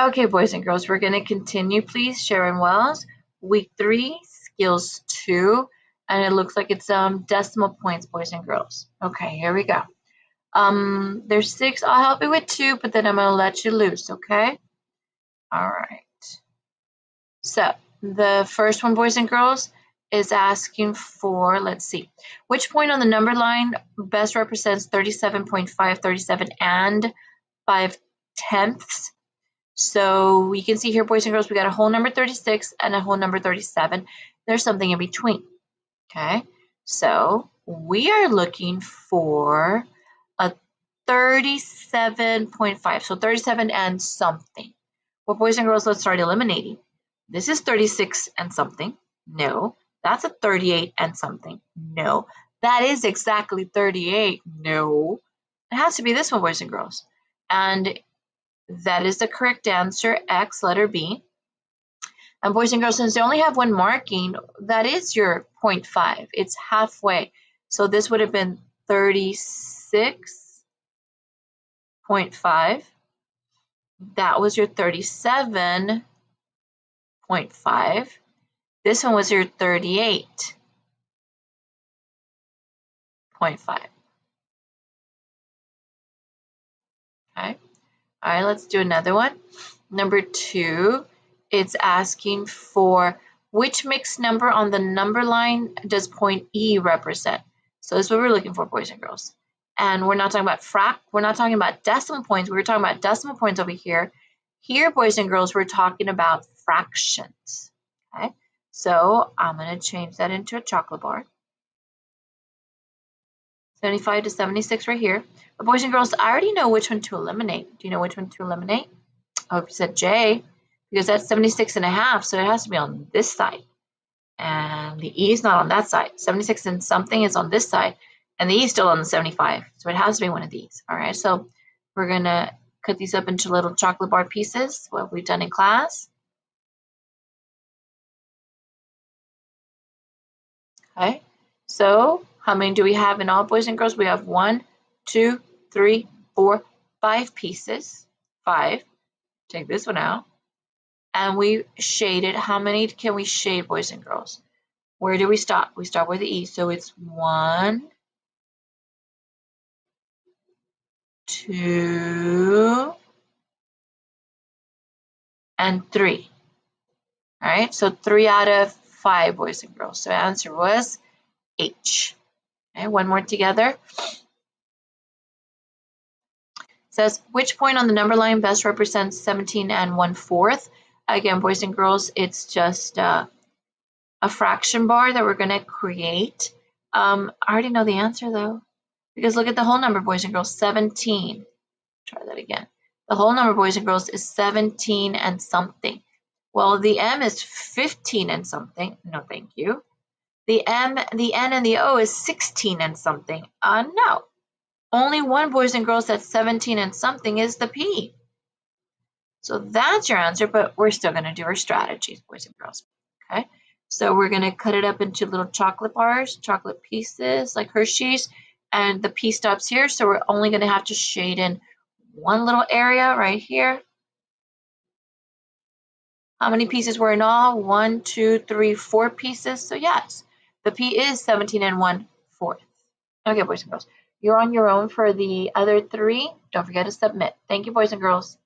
Okay, boys and girls, we're going to continue, please. Sharon Wells, week three, skills two, and it looks like it's um decimal points, boys and girls. Okay, here we go. Um, there's six. I'll help you with two, but then I'm going to let you loose, okay? All right. So the first one, boys and girls, is asking for, let's see, which point on the number line best represents 37.5, 37, and 5 tenths? So we can see here, boys and girls, we got a whole number 36 and a whole number 37. There's something in between, okay? So we are looking for a 37.5, so 37 and something. Well, boys and girls, let's start eliminating. This is 36 and something. No. That's a 38 and something. No. That is exactly 38. No. It has to be this one, boys and girls. And that is the correct answer, X, letter B. And boys and girls, since they only have one marking, that is your 0.5. It's halfway. So this would have been 36.5. That was your 37.5. This one was your 38.5. Okay. All right, let's do another one. Number two, it's asking for which mixed number on the number line does point E represent? So this is what we're looking for, boys and girls. And we're not talking about frac, we're not talking about decimal points. We are talking about decimal points over here. Here, boys and girls, we're talking about fractions. Okay, so I'm going to change that into a chocolate bar. 75 to 76 right here. But boys and girls, I already know which one to eliminate. Do you know which one to eliminate? I hope you said J, because that's 76 and a half, so it has to be on this side. And the E is not on that side. 76 and something is on this side, and the E is still on the 75, so it has to be one of these. All right, so we're going to cut these up into little chocolate bar pieces, what we've done in class. Okay, so how many do we have in all boys and girls? We have one, two, three, four, five pieces. Five. Take this one out. And we shaded. How many can we shade, boys and girls? Where do we stop? We start with the E. So it's one, two, and three. All right, so three out of five, boys and girls. So answer was H. Okay, one more together. It says, which point on the number line best represents 17 and 1 fourth? Again, boys and girls, it's just uh, a fraction bar that we're going to create. Um, I already know the answer though, because look at the whole number, boys and girls, 17. Try that again. The whole number, boys and girls, is 17 and something. Well, the M is 15 and something. No, thank you. The M, the N, and the O is 16 and something. Uh, no. Only one boys and girls that's 17 and something is the P. So that's your answer, but we're still going to do our strategies, boys and girls. Okay. So we're going to cut it up into little chocolate bars, chocolate pieces like Hershey's, and the P stops here. So we're only going to have to shade in one little area right here. How many pieces were in all? One, two, three, four pieces. So yes, the P is 17 and 1 fourth. Okay, boys and girls. You're on your own for the other three. Don't forget to submit. Thank you, boys and girls.